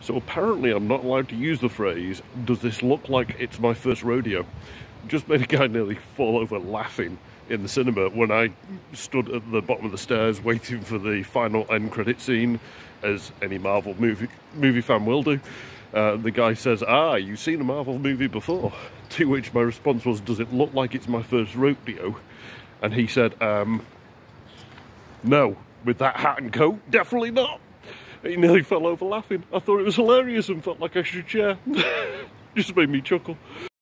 So apparently I'm not allowed to use the phrase, does this look like it's my first rodeo? Just made a guy nearly fall over laughing in the cinema when I stood at the bottom of the stairs waiting for the final end credit scene, as any Marvel movie movie fan will do. Uh, the guy says, "Ah, you've seen a Marvel movie before." To which my response was, "Does it look like it's my first rodeo?" And he said, um, "No, with that hat and coat, definitely not." He nearly fell over laughing. I thought it was hilarious and felt like I should share. Just made me chuckle.